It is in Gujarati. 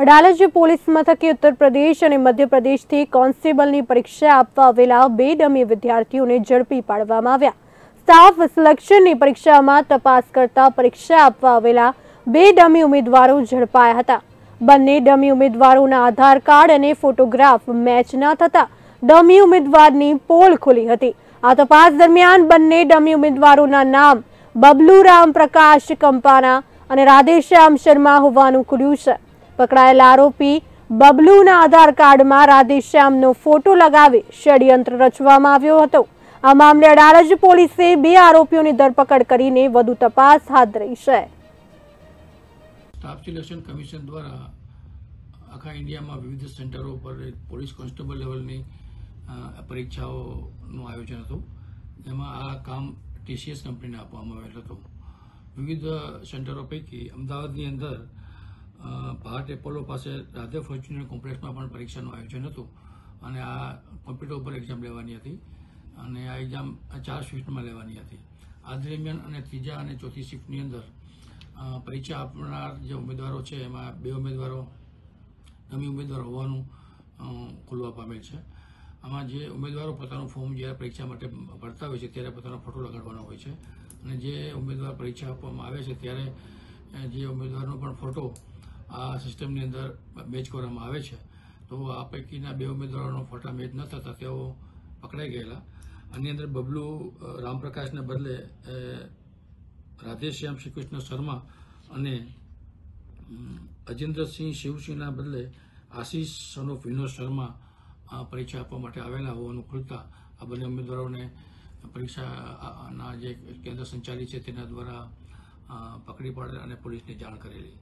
અડાલજ પોલીસ મથકે ઉત્તર પ્રદેશ અને મધ્યપ્રદેશથી કોન્સ્ટેબલની પરીક્ષા આપવા આવેલા બે ડમી વિદ્યાર્થીઓને ઝડપી પાડવામાં આવ્યા. સ્ટાફ સિલેક્શનની પરીક્ષામાં તપાસ કરતા પરીક્ષા આપવા આવેલા બે ડમી ઉમેદવારો ઝડપાયા હતા. બંને ડમી ઉમેદવારોના આધાર કાર્ડ અને ફોટોગ્રાફ મેચ ન થતા ડમી ઉમેદવારની પોલ ખુલી હતી. આ તપાસ દરમિયાન બંને ડમી ઉમેદવારોના નામ બબલુરામ પ્રકાશ કંપાના અને રાધેશ્યામ શર્મા હોવાનું ખુલ્યું છે. પકડાયેલા આરોપી બબલુના આધાર કાર્ડમાં રાધેશ્યામનો ફોટો લગાવી ષડયંત્ર રચવામાં આવ્યો હતો. આ મામલે અડાલજ પોલીસે બે આરોપીઓની ધરપકડ કરીને વધુ તપાસ હાથ ધરી છે. સ્ટાફ સિલેક્શન કમિશન દ્વારા આખા ઇન્ડિયામાં વિવિધ સેન્ટરો પર પોલીસ કોન્સ્ટેબલ લેવલની પરીક્ષાઓનું આયોજન હતું. જેમાં આ કામ ટીસીએસ કંપનીને આપવામાં આવેલ હતું. વિવિધ સેન્ટરો પૈકી અમદાવાદની અંદર ભારત એપોલો પાસે રાધે ફોર્ચ્યુનર કોમ્પ્લેક્સમાં પણ પરીક્ષાનું આયોજન હતું અને આ કોમ્પ્યુટર ઉપર એક્ઝામ લેવાની હતી અને આ એક્ઝામ ચાર શિફ્ટમાં લેવાની હતી. આ દરમિયાન અને ત્રીજા અને ચોથી શિફ્ટની અંદર પરીક્ષા આપનાર જે ઉમેદવારો છે, એમાં બે ઉમેદવારો, નવી ઉમેદવાર હોવાનું ખુલવા પામેલ છે. આમાં જે ઉમેદવારો પોતાનું ફોર્મ જ્યારે પરીક્ષા માટે ભરતા હોય છે, ત્યારે પોતાનો ફોટો લગાડવાનો હોય છે. અને જે ઉમેદવાર પરીક્ષા આપવામાં આવે છે, ત્યારે જે ઉમેદવારનો પણ ફોટો આ સિસ્ટમની અંદર મેચ કરવામાં આવે છે. તો આ પૈકીના બે ઉમેદવારોનો ફોટા મેચ ન થતા તેઓ પકડાઈ ગયેલા. આની અંદર બબલુ રામપ્રકાશને બદલે રાધેશ્યામ શ્રીકૃષ્ણ શર્મા અને અજેન્દ્રસિંહ શિવસિંહના બદલે આશીષ સનોફ વિનોદ શર્મા પરીક્ષા આપવા માટે આવેલા હોવાનું ખુલતા આ બંને ઉમેદવારોને પરીક્ષાના જે કેન્દ્ર સંચાલિત છે તેના દ્વારા પકડી પાડે અને પોલીસને જાણ કરેલી.